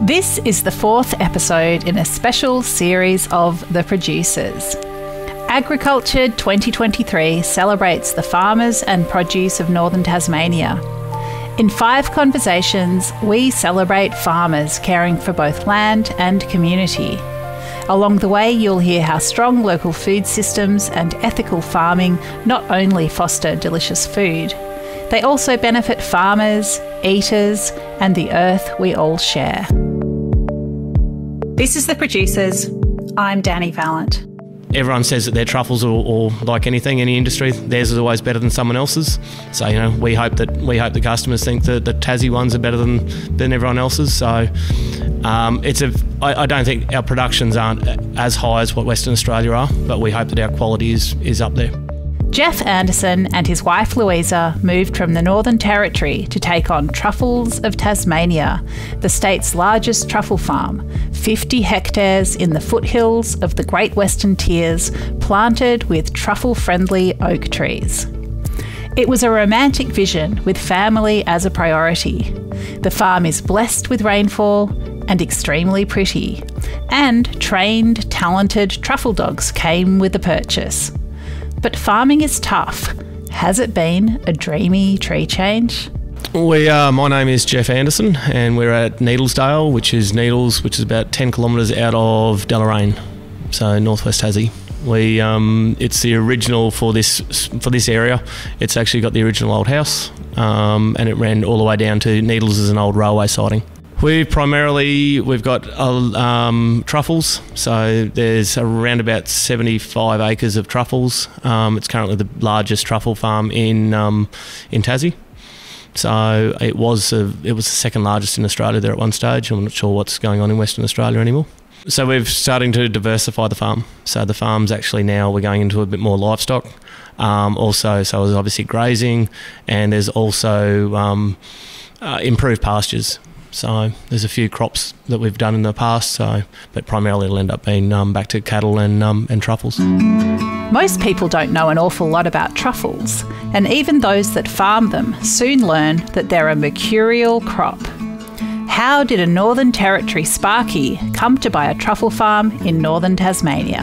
This is the fourth episode in a special series of The Producers. Agricultured 2023 celebrates the farmers and produce of northern Tasmania. In five conversations, we celebrate farmers caring for both land and community. Along the way, you'll hear how strong local food systems and ethical farming not only foster delicious food, they also benefit farmers, eaters, and the earth we all share. This is The Producers. I'm Dani Valent. Everyone says that their truffles, or, or like anything, any industry, theirs is always better than someone else's. So you know, we hope that we hope the customers think that the Tassie ones are better than than everyone else's. So um, it's a. I, I don't think our productions aren't as high as what Western Australia are, but we hope that our quality is is up there. Geoff Anderson and his wife Louisa moved from the Northern Territory to take on Truffles of Tasmania, the state's largest truffle farm, 50 hectares in the foothills of the Great Western Tiers, planted with truffle friendly oak trees. It was a romantic vision with family as a priority. The farm is blessed with rainfall and extremely pretty, and trained, talented truffle dogs came with the purchase. But farming is tough. Has it been a dreamy tree change? We uh, my name is Geoff Anderson, and we're at Needlesdale, which is Needles, which is about ten kilometres out of Deloraine, so northwest Tassie. We um, it's the original for this for this area. It's actually got the original old house, um, and it ran all the way down to Needles as an old railway siding. We primarily we've got uh, um, truffles, so there's around about 75 acres of truffles. Um, it's currently the largest truffle farm in um, in Tassie. So it was a, it was the second largest in Australia there at one stage. I'm not sure what's going on in Western Australia anymore. So we're starting to diversify the farm. So the farm's actually now we're going into a bit more livestock. Um, also, so there's obviously grazing, and there's also um, uh, improved pastures. So there's a few crops that we've done in the past. So, but primarily it'll end up being um, back to cattle and um, and truffles. Most people don't know an awful lot about truffles, and even those that farm them soon learn that they're a mercurial crop. How did a Northern Territory Sparky come to buy a truffle farm in northern Tasmania?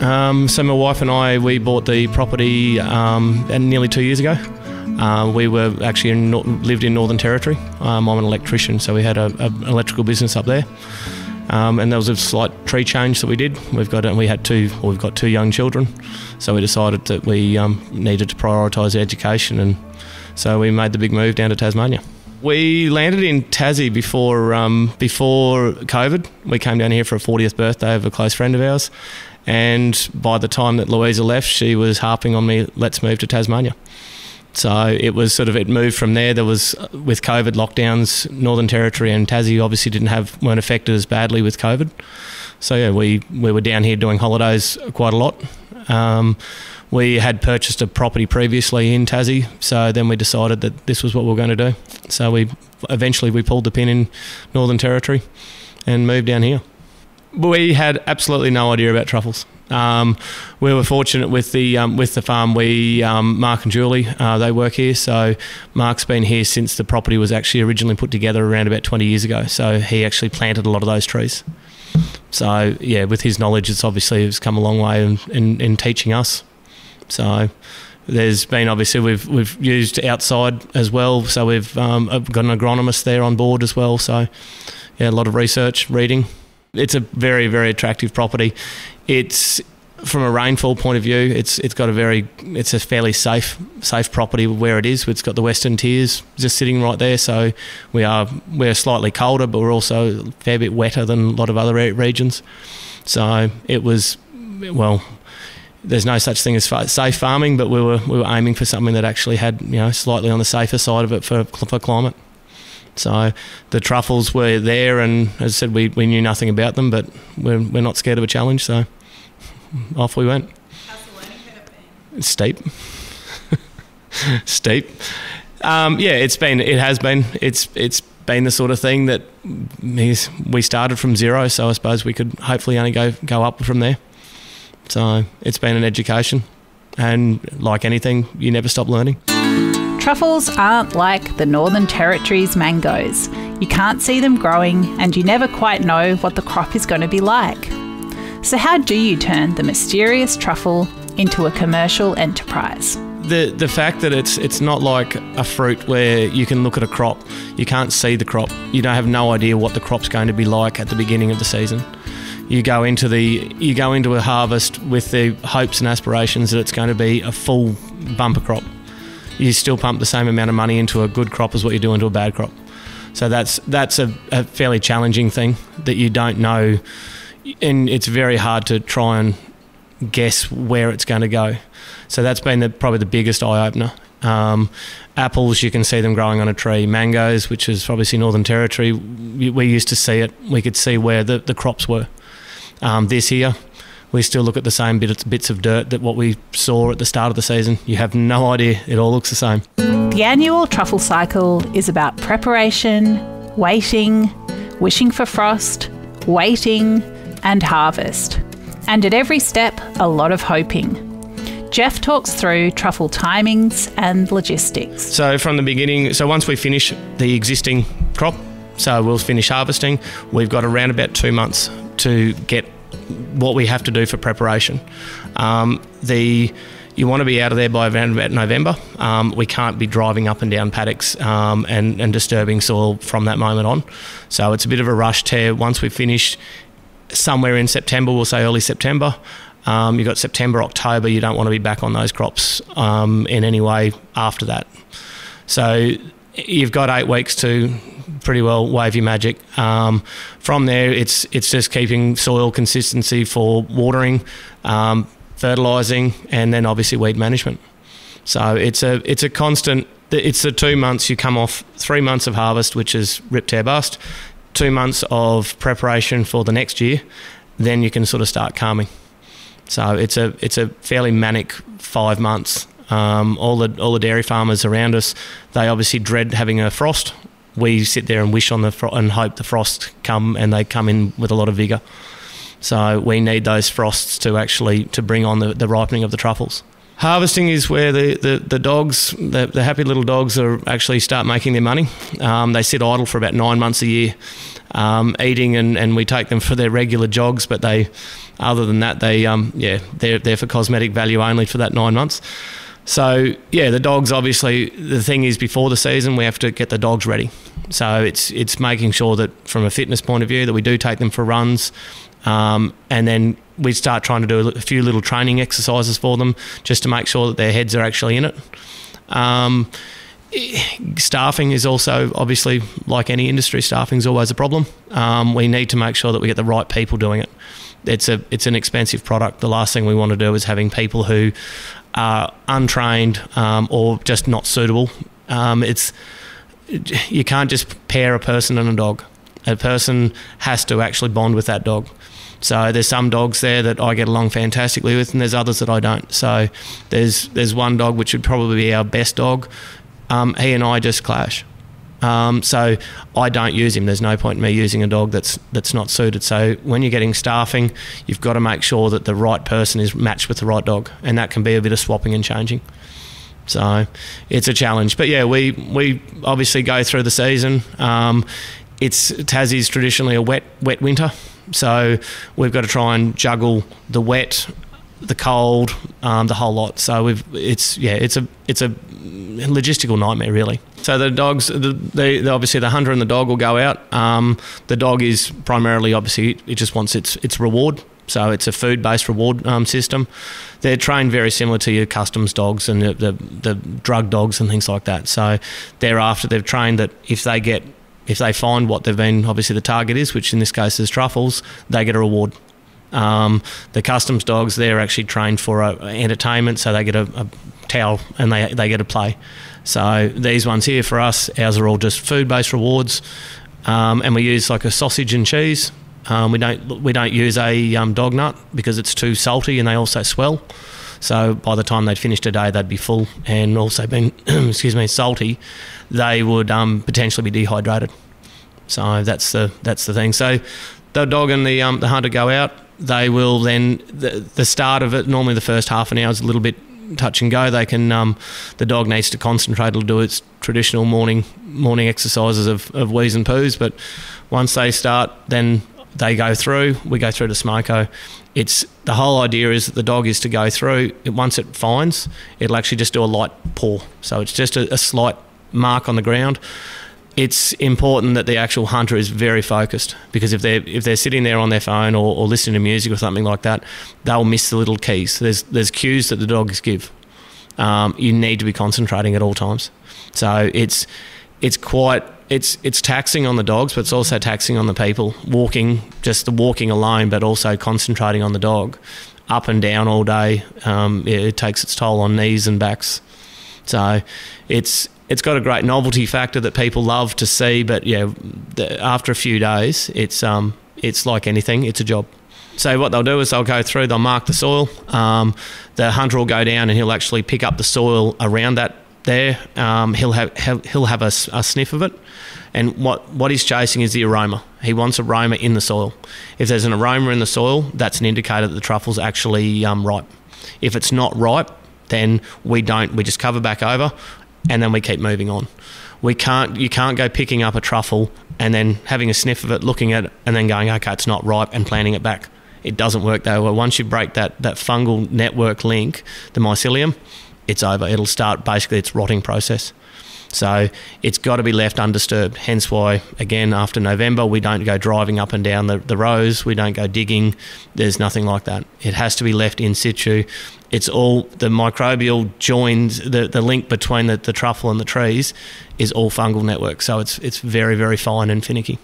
Um, so my wife and I we bought the property um, nearly two years ago. Uh, we were actually in, lived in Northern Territory. Um, I'm an electrician, so we had an electrical business up there. Um, and there was a slight tree change that we did. We've got we had two, we've got two young children, so we decided that we um, needed to prioritise education, and so we made the big move down to Tasmania. We landed in Tassie before um, before COVID. We came down here for a 40th birthday of a close friend of ours, and by the time that Louisa left, she was harping on me, "Let's move to Tasmania." So it was sort of it moved from there. There was with COVID lockdowns, Northern Territory and Tassie obviously didn't have weren't affected as badly with COVID. So yeah, we we were down here doing holidays quite a lot. Um, we had purchased a property previously in Tassie, so then we decided that this was what we were going to do. So we eventually we pulled the pin in Northern Territory and moved down here. We had absolutely no idea about truffles. Um, we were fortunate with the um, with the farm. We um, Mark and Julie uh, they work here, so Mark's been here since the property was actually originally put together around about 20 years ago. So he actually planted a lot of those trees. So yeah, with his knowledge, it's obviously it's come a long way in, in, in teaching us. So there's been obviously we've we've used outside as well. So we've um, got an agronomist there on board as well. So yeah, a lot of research, reading. It's a very very attractive property. It's from a rainfall point of view, it's it's got a very it's a fairly safe safe property where it is. It's got the Western Tiers just sitting right there, so we are we're slightly colder, but we're also a fair bit wetter than a lot of other regions. So it was well. There's no such thing as safe farming, but we were we were aiming for something that actually had you know slightly on the safer side of it for for climate. So the truffles were there, and as I said, we, we knew nothing about them, but we're, we're not scared of a challenge, so off we went. How's the learning curve been? Steep. Steep. Um, yeah, it's been, it has been, it's, it's been the sort of thing that we started from zero, so I suppose we could hopefully only go, go up from there. So it's been an education, and like anything, you never stop learning. Truffles aren't like the Northern Territory's mangoes. You can't see them growing, and you never quite know what the crop is going to be like. So, how do you turn the mysterious truffle into a commercial enterprise? the the fact that it's it's not like a fruit where you can look at a crop, you can't see the crop, you don't have no idea what the crop's going to be like at the beginning of the season. You go into the you go into a harvest with the hopes and aspirations that it's going to be a full bumper crop. You still pump the same amount of money into a good crop as what you do into a bad crop. So that's that's a, a fairly challenging thing that you don't know, and it's very hard to try and guess where it's going to go. So that's been the, probably the biggest eye opener. Um, apples, you can see them growing on a tree. Mangoes, which is obviously Northern Territory, we, we used to see it. We could see where the, the crops were. Um, this year, we still look at the same bits, bits of dirt that what we saw at the start of the season. You have no idea. It all looks the same. The annual truffle cycle is about preparation, waiting, wishing for frost, waiting, and harvest. And at every step, a lot of hoping. Geoff talks through truffle timings and logistics. So, from the beginning, so once we finish the existing crop, so we'll finish harvesting, we've got around about two months to get what we have to do for preparation. Um, the you want to be out of there by around about November. Um, we can't be driving up and down paddocks um, and, and disturbing soil from that moment on. So it's a bit of a rush tear. Once we've finished, somewhere in September, we'll say early September, um, you've got September, October, you don't want to be back on those crops um, in any way after that. So you've got eight weeks to pretty well wave your magic. Um, from there, it's it's just keeping soil consistency for watering, um, fertilising, and then obviously weed management. So it's a it's a constant. It's the two months you come off three months of harvest, which is rip tear bust, two months of preparation for the next year, then you can sort of start calming. So it's a it's a fairly manic five months. Um, all the all the dairy farmers around us, they obviously dread having a frost. We sit there and wish on the fro- and hope the frost come and they come in with a lot of vigor. So we need those frosts to actually to bring on the, the ripening of the truffles. Harvesting is where the, the, the dogs, the, the happy little dogs, are actually start making their money. Um, they sit idle for about nine months a year, um, eating, and, and we take them for their regular jogs. But they, other than that, they um, yeah they're there for cosmetic value only for that nine months. So yeah, the dogs obviously the thing is before the season we have to get the dogs ready. So it's it's making sure that from a fitness point of view that we do take them for runs, um, and then we start trying to do a few little training exercises for them just to make sure that their heads are actually in it. Um, staffing is also obviously like any industry staffing is always a problem um, we need to make sure that we get the right people doing it it's a it's an expensive product the last thing we want to do is having people who are untrained um, or just not suitable um, it's you can't just pair a person and a dog a person has to actually bond with that dog so there's some dogs there that I get along fantastically with, and there's others that I don't. So there's there's one dog which would probably be our best dog. Um, he and I just clash. Um, so I don't use him. There's no point in me using a dog that's that's not suited. So when you're getting staffing, you've got to make sure that the right person is matched with the right dog, and that can be a bit of swapping and changing. So it's a challenge. But yeah, we we obviously go through the season. Um, it's Tassie's traditionally a wet wet winter. So we've got to try and juggle the wet, the cold, um, the whole lot. So we've it's yeah it's a it's a logistical nightmare really. So the dogs, the, the, obviously the hunter and the dog will go out. Um, the dog is primarily obviously it just wants its its reward. So it's a food based reward um, system. They're trained very similar to your customs dogs and the, the, the drug dogs and things like that. So thereafter they've trained that if they get if they find what they've been, obviously the target is, which in this case is truffles, they get a reward. Um, the customs dogs, they're actually trained for a entertainment, so they get a, a, towel and they, they get a play. So these ones here for us, ours are all just food-based rewards, um, and we use like a sausage and cheese. Um, we don't we don't use a um, dog nut because it's too salty and they also swell. So by the time they'd finished a day, they'd be full and also been, excuse me, salty. They would um, potentially be dehydrated. So that's the that's the thing. So the dog and the um, the hunter go out. They will then the, the start of it. Normally, the first half an hour is a little bit touch and go. They can um, the dog needs to concentrate. It'll do its traditional morning morning exercises of, of wees and poos, but once they start, then they go through. We go through to smoko. It's the whole idea is that the dog is to go through. It, once it finds, it'll actually just do a light paw. So it's just a, a slight mark on the ground it's important that the actual hunter is very focused because if they're if they're sitting there on their phone or, or, listening to music or something like that, they'll miss the little keys. There's there's cues that the dogs give. Um, you need to be concentrating at all times. So it's it's quite it's it's taxing on the dogs, but it's also taxing on the people. Walking, just the walking alone, but also concentrating on the dog, up and down all day. Um, it, it takes its toll on knees and backs. So it's it's got a great novelty factor that people love to see. But yeah, the, after a few days, it's um, it's like anything. It's a job. So what they'll do is they'll go through, they'll mark the soil. Um, the hunter will go down and he'll actually pick up the soil around that there. Um, he'll have, he'll have a, a, sniff of it, and what what he's chasing is the aroma. He wants aroma in the soil. If there's an aroma in the soil, that's an indicator that the truffle's actually um, ripe. If it's not ripe, then we don't. We just cover back over and then we keep moving on. We can't, you can't go picking up a truffle and then having a sniff of it, looking at it, and then going, okay, it's not ripe, and planting it back. It doesn't work that. Once you break that, that fungal network link, the mycelium, it's over. It'll start basically its rotting process. So it's got to be left undisturbed. Hence why, again, after November, we don't go driving up and down the, the rows. We don't go digging. There's nothing like that. It has to be left in situ. It's all the microbial joins, the, the link between the, the truffle and the trees is all fungal network. So it's, it's very, very fine and finicky.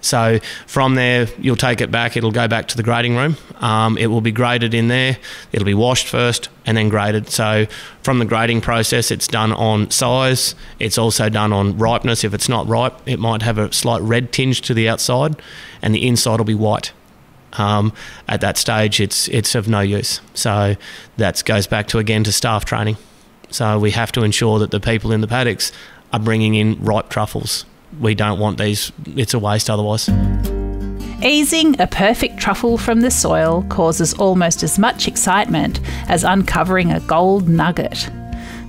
So from there, you'll take it back. It'll go back to the grading room. Um, it will be graded in there. It'll be washed first and then graded. So from the grading process, it's done on size. It's also done on ripeness. If it's not ripe, it might have a slight red tinge to the outside, and the inside will be white. Um, at that stage, it's it's of no use. So that goes back to again to staff training. So we have to ensure that the people in the paddocks are bringing in ripe truffles we don't want these, it's a waste otherwise. Easing a perfect truffle from the soil causes almost as much excitement as uncovering a gold nugget.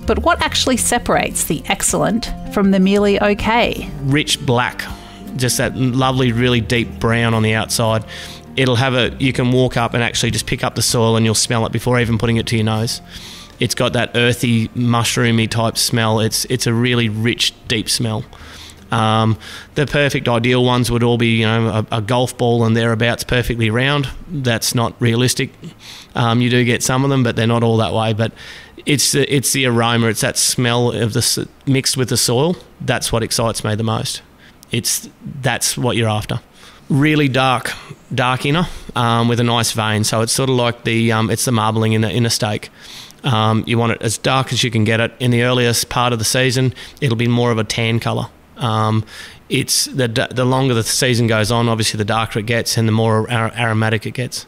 But what actually separates the excellent from the merely okay? Rich black, just that lovely, really deep brown on the outside. It'll have a, you can walk up and actually just pick up the soil and you'll smell it before even putting it to your nose. It's got that earthy, mushroomy type smell. It's, it's a really rich, deep smell. Um, the perfect ideal ones would all be, you know, a, a, golf ball and thereabouts perfectly round. That's not realistic. Um, you do get some of them, but they're not all that way. But it's the, it's the aroma, it's that smell of the mixed with the soil. That's what excites me the most. It's that's what you're after. Really dark, dark inner um, with a nice vein. So it's sort of like the um, it's the marbling in a, in a steak. Um, you want it as dark as you can get it. In the earliest part of the season, it'll be more of a tan colour. Um, it's the the longer the season goes on, obviously the darker it gets and the more ar- aromatic it gets.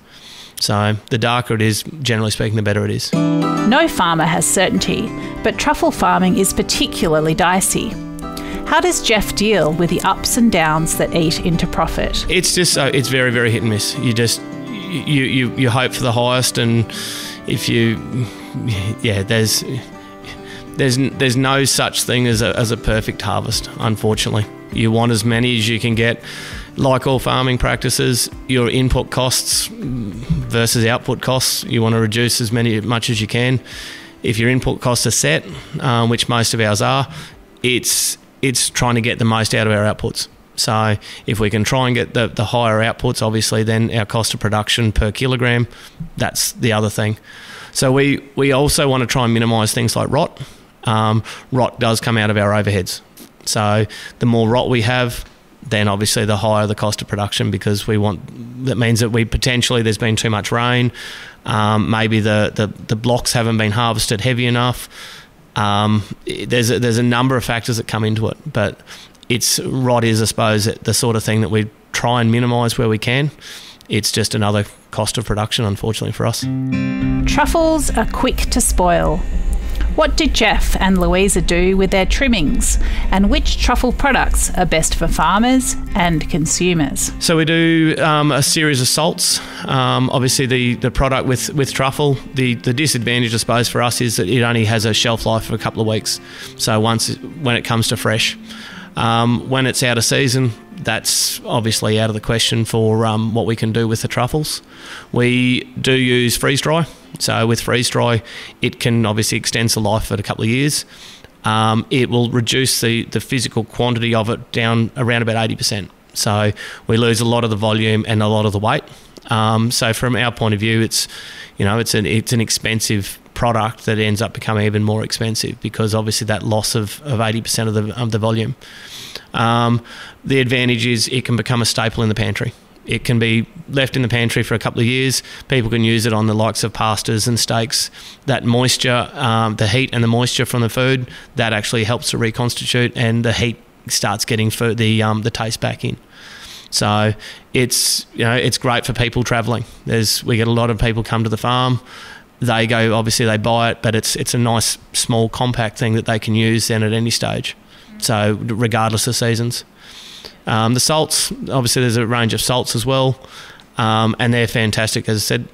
So the darker it is, generally speaking, the better it is. No farmer has certainty, but truffle farming is particularly dicey. How does Geoff deal with the ups and downs that eat into profit? It's just so it's very very hit and miss. You just you you you hope for the highest, and if you yeah, there's there's there's no such thing as a, as a perfect harvest, unfortunately. You want as many as you can get. Like all farming practices, your input costs versus output costs, you want to reduce as many much as you can. If your input costs are set, um, which most of ours are, it's it's trying to get the most out of our outputs. So if we can try and get the, the higher outputs, obviously, then our cost of production per kilogram, that's the other thing. So we, we also want to try and minimise things like rot um, rot does come out of our overheads. So the more rot we have, then obviously the higher the cost of production because we want that means that we potentially there's been too much rain, um, maybe the, the, the blocks haven't been harvested heavy enough. Um, there's a, there's a number of factors that come into it, but it's rot is I suppose the sort of thing that we try and minimise where we can. It's just another cost of production, unfortunately for us. Truffles are quick to spoil What did Geoff and Louisa do with their trimmings, and which truffle products are best for farmers and consumers? So we do um, a series of salts. Um, obviously, the, the product with, with truffle, the, the disadvantage, I suppose, for us is that it only has a shelf life of a couple of weeks. So once when it comes to fresh, um, when it's out of season, that's obviously out of the question for um, what we can do with the truffles. We do use freeze dry. So with freeze dry, it can obviously extend the life for a couple of years. Um, it will reduce the, the physical quantity of it down around about 80%. So we lose a lot of the volume and a lot of the weight. Um, so from our point of view, it's you know it's an it's an expensive product that ends up becoming even more expensive because obviously that loss of, of 80% of the, of the volume. Um, the advantage is it can become a staple in the pantry. It can be left in the pantry for a couple of years. People can use it on the likes of pastas and steaks. That moisture, um, the heat and the moisture from the food, that actually helps to reconstitute, and the heat starts getting the um, the taste back in. So it's you know it's great for people travelling. There's we get a lot of people come to the farm. They go obviously they buy it, but it's it's a nice small compact thing that they can use then at any stage. So regardless of seasons. Um, the salts, obviously, there's a range of salts as well, um, and they're fantastic. As I said,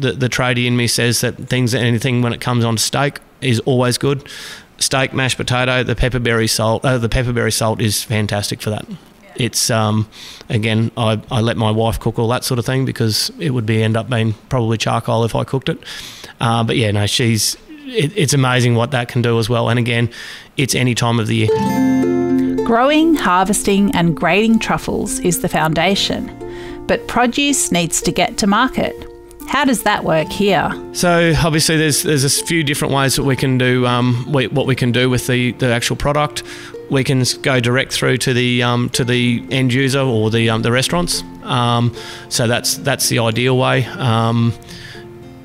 the, the tradie in me says that things, anything when it comes on steak, is always good. Steak, mashed potato, the pepperberry salt, uh, the pepperberry salt is fantastic for that. It's um, again, I, I let my wife cook all that sort of thing because it would be end up being probably charcoal if I cooked it. Uh, but yeah, no, she's it, it's amazing what that can do as well. And again, it's any time of the year. Growing, harvesting, and grading truffles is the foundation, but produce needs to get to market. How does that work here? So obviously, there's there's a few different ways that we can do um, we, what we can do with the, the actual product. We can go direct through to the um, to the end user or the um, the restaurants. Um, so that's that's the ideal way.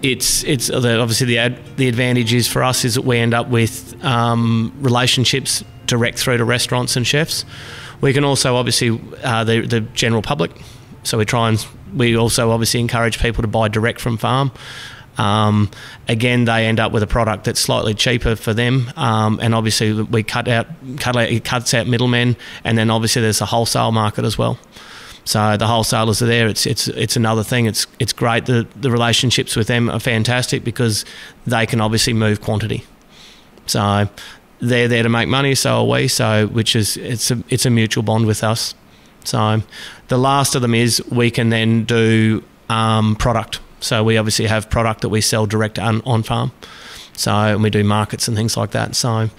It's it's obviously the ad, the advantage is for us is that we end up with um, relationships direct through to restaurants and chefs. We can also obviously uh, the the general public. So we try and we also obviously encourage people to buy direct from farm. Um, again, they end up with a product that's slightly cheaper for them, um, and obviously we cut out, cut out, it cuts out middlemen, and then obviously there's a wholesale market as well. So the wholesalers are there. It's it's it's another thing. It's it's great. The the relationships with them are fantastic because they can obviously move quantity. So they're there to make money, so are we. So, which is it's a it's a mutual bond with us. So, the last of them is we can then do um, product. So we obviously have product that we sell direct on, on farm. So and we do markets and things like that. So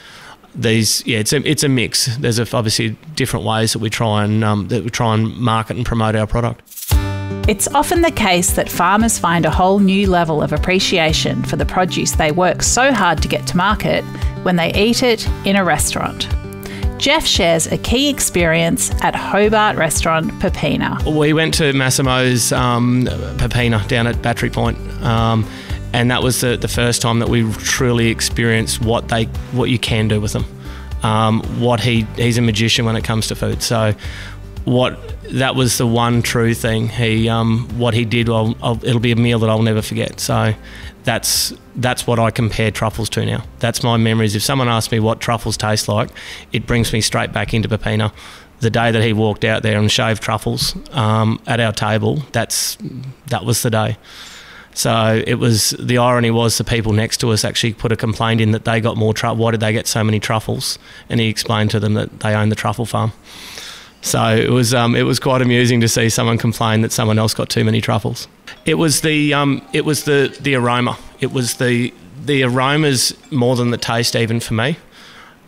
these yeah it's a it's a mix. There's a, obviously different ways that we try and um, that we try and market and promote our product. It's often the case that farmers find a whole new level of appreciation for the produce they work so hard to get to market when they eat it in a restaurant. Geoff shares a key experience at Hobart restaurant Peppina. We went to Massimo's um, Peppina down at Battery Point. Um, and that was the, the first time that we truly experienced what they what you can do with them. Um, what he he's a magician when it comes to food. So what that was the one true thing. He um, what he did. I'll, it'll be a meal that I'll never forget. So that's that's what I compare truffles to now. That's my memories. If someone asks me what truffles taste like, it brings me straight back into Peppina. The day that he walked out there and shaved truffles um, at our table, that's that was the day. So it was the irony was the people next to us actually put a complaint in that they got more truffle. Why did they get so many truffles? And he explained to them that they own the truffle farm. So it was um, it was quite amusing to see someone complain that someone else got too many truffles. It was the um, it was the the aroma. It was the the aromas more than the taste even for me.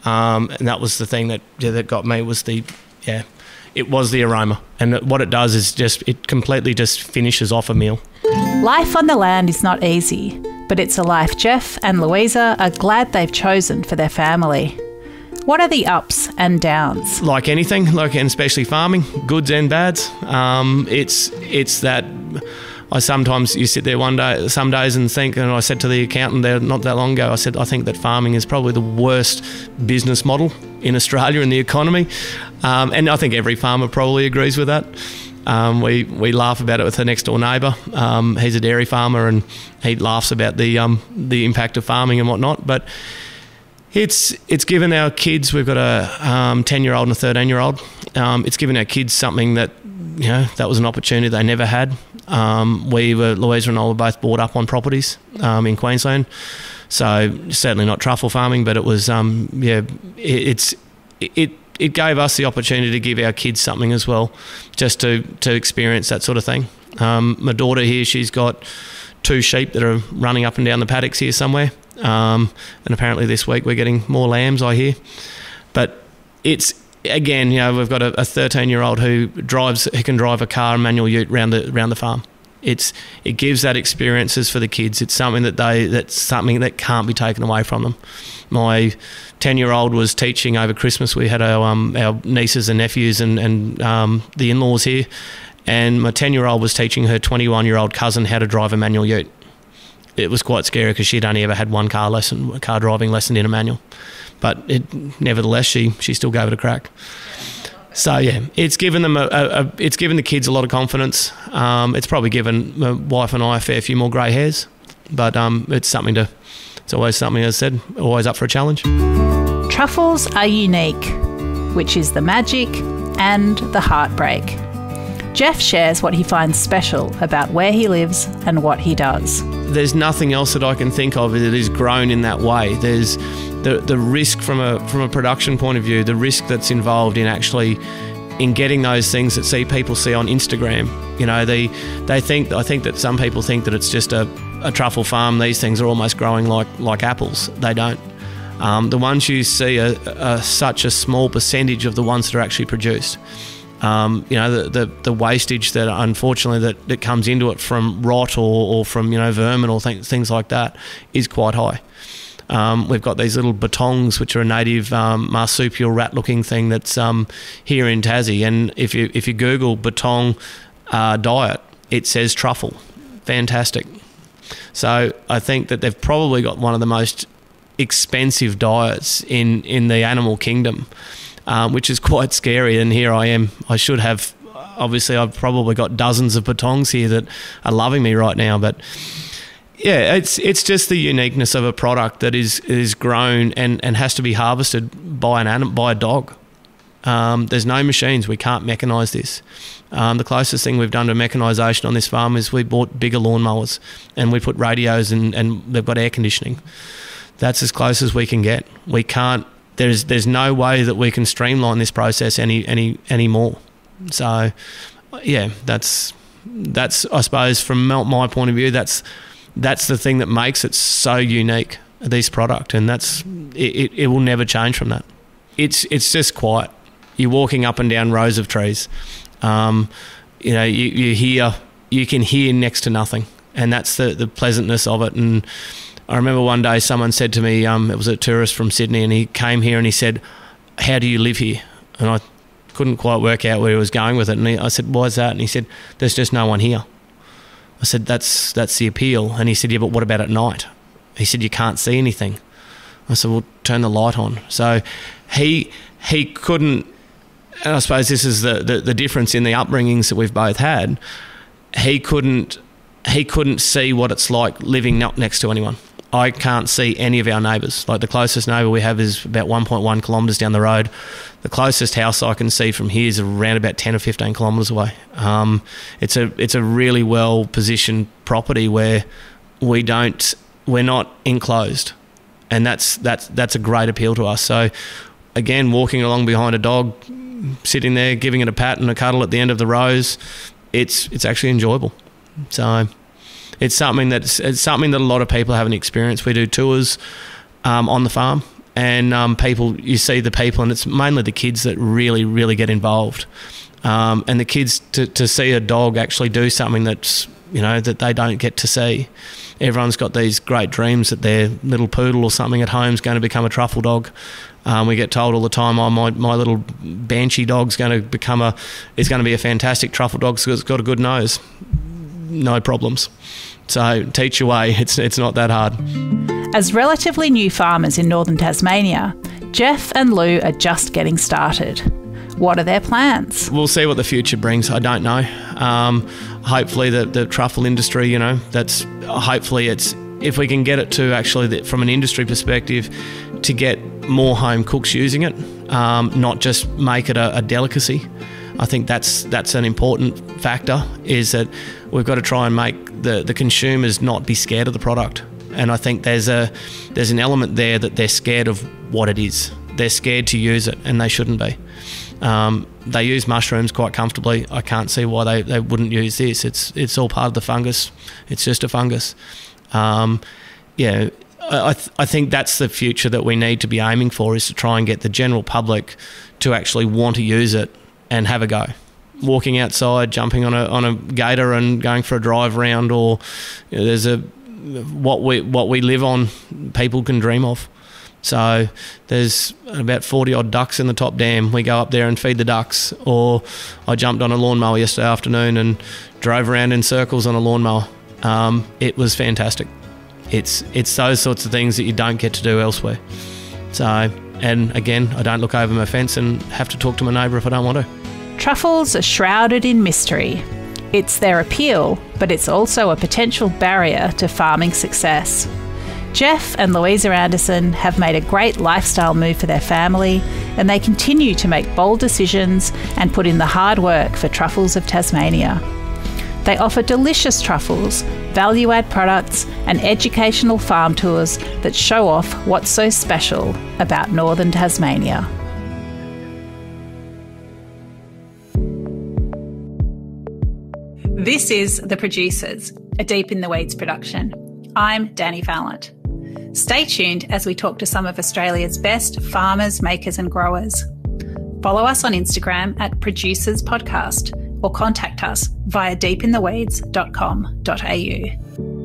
Um, and that was the thing that yeah, that got me was the yeah it was the aroma and what it does is just it completely just finishes off a meal. Life on the land is not easy, but it's a life Geoff and Louisa are glad they've chosen for their family. What are the ups and downs? Like anything, like and especially farming, goods and bads. Um, it's it's that. I sometimes you sit there one day, some days, and think. And I said to the accountant there not that long ago, I said I think that farming is probably the worst business model in Australia in the economy, um, and I think every farmer probably agrees with that. Um, we we laugh about it with her next door neighbour. Um, he's a dairy farmer, and he laughs about the um, the impact of farming and whatnot. But It's it's given our kids. We've got a um, ten year old and a thirteen year old. Um, it's given our kids something that you know that was an opportunity they never had. Um, we were Louisa and I were both brought up on properties in Queensland, so certainly not truffle farming, but it was yeah. It, it's it it gave us the opportunity to give our kids something as well, just to to experience that sort of thing. Um, my daughter here, she's got two sheep that are running up and down the paddocks here somewhere. Um, and apparently this week we're getting more lambs, I hear. But it's again, you know, we've got a 13 year old who drives, who can drive a car, manual ute around the around the farm. It's it gives that experiences for the kids. It's something that they that's something that can't be taken away from them. My 10 year old was teaching over Christmas. We had our um, our nieces and nephews and and um, the in laws here, and my 10 year old was teaching her 21 year old cousin how to drive a manual ute. It was quite scary because she'd only ever had one car lesson, car driving lesson in a manual, but it, nevertheless she she still gave it a crack. So yeah, it's given them a, a, a it's given the kids a lot of confidence. Um, it's probably given my wife and I a fair few more grey hairs, but um, it's something to. It's always something, as I said, always up for a challenge. Truffles are unique, which is the magic and the heartbreak. Geoff shares what he finds special about where he lives and what he does. There's nothing else that I can think of that is grown in that way. There's the, the risk from a from a production point of view, the risk that's involved in actually in getting those things that see people see on Instagram. You know, they they think I think that some people think that it's just a, a truffle farm. These things are almost growing like like apples. They don't. Um, the ones you see are, are, such a small percentage of the ones that are actually produced. Um, you know, the, the, the, wastage that unfortunately that, that comes into it from rot or, or from, you know, vermin or th- things like that is quite high. Um, we've got these little bettongs, which are a native um, marsupial rat-looking thing that's um, here in Tassie. And if you if you Google bettong uh, diet, it says truffle. Fantastic. So I think that they've probably got one of the most expensive diets in in the animal kingdom um, which is quite scary. And here I am. I should have, obviously, I've probably got dozens of bettongs here that are loving me right now. But yeah, it's it's just the uniqueness of a product that is is grown and, and has to be harvested by an anim- by a dog. Um, there's no machines. We can't mechanise this. Um, the closest thing we've done to mechanisation on this farm is we bought bigger lawnmowers and we put radios and, and they've got air conditioning. That's as close as we can get. We can't there's there's no way that we can streamline this process any any any more. So, yeah, that's that's I suppose from my point of view, that's that's the thing that makes it so unique this product, and that's it, it will never change from that. It's it's just quiet. You're walking up and down rows of trees. Um, you know, you, you hear you can hear next to nothing, and that's the the pleasantness of it, and I remember one day someone said to me, um, it was a tourist from Sydney, and he came here and he said, How do you live here? And I couldn't quite work out where he was going with it. And he, I said, Why is that? And he said, There's just no one here. I said, That's that's the appeal. And he said, Yeah, but what about at night? He said, You can't see anything. I said, Well, turn the light on. So he he couldn't and I suppose this is the, the, the difference in the upbringings that we've both had. He couldn't he couldn't see what it's like living not next to anyone. I can't see any of our neighbours. Like the closest neighbour we have is about 1.1 kilometres down the road. The closest house I can see from here is around about 10 or 15 kilometres away. Um, it's a it's a really well positioned property where we don't we're not enclosed, and that's that's that's a great appeal to us. So again, walking along behind a dog, sitting there, giving it a pat and a cuddle at the end of the rows, it's it's actually enjoyable. So it's something that's it's something that a lot of people haven't experienced. We do tours um, on the farm, and um, people you see the people, and it's mainly the kids that really really get involved. Um, and the kids to, to see a dog actually do something that's you know that they don't get to see. Everyone's got these great dreams that their little poodle or something at home is going to become a truffle dog. Um, we get told all the time, "Oh, my, my little banshee dog's going to become a is going to be a fantastic truffle dog because it's got a good nose." No problems. So teach away. It's it's not that hard. As relatively new farmers in northern Tasmania, Geoff and Lou are just getting started. What are their plans? We'll see what the future brings. I don't know. Um, hopefully, the, the truffle industry, you know, that's hopefully it's if we can get it to actually, from an industry perspective, to get more home cooks using it, um, not just make it a, a delicacy. I think that's that's an important factor. Is that we've got to try and make the, the consumers not be scared of the product. And I think there's a there's an element there that they're scared of what it is. They're scared to use it, and they shouldn't be. Um, they use mushrooms quite comfortably. I can't see why they, they wouldn't use this. It's it's all part of the fungus. It's just a fungus. Um, yeah, I, th- I think that's the future that we need to be aiming for is to try and get the general public to actually want to use it and have a go. Walking outside, jumping on a on a gator and going for a drive round, or you know, there's a what we what we live on, people can dream of. So there's about 40 odd ducks in the top dam. We go up there and feed the ducks. Or I jumped on a lawnmower yesterday afternoon and drove around in circles on a lawnmower. Um, it was fantastic. It's it's those sorts of things that you don't get to do elsewhere. So, and again, I don't look over my fence and have to talk to my neighbour if I don't want to. Truffles are shrouded in mystery. It's their appeal, but it's also a potential barrier to farming success. Geoff and Louisa Anderson have made a great lifestyle move for their family, and they continue to make bold decisions and put in the hard work for Truffles of Tasmania. They offer delicious truffles, value add products, and educational farm tours that show off what's so special about northern Tasmania. This is The Producers, a Deep in the Weeds production. I'm Dani Valent. Stay tuned as we talk to some of Australia's best farmers, makers, and growers. Follow us on Instagram at Producers Podcast or contact us via deepintheweeds.com.au.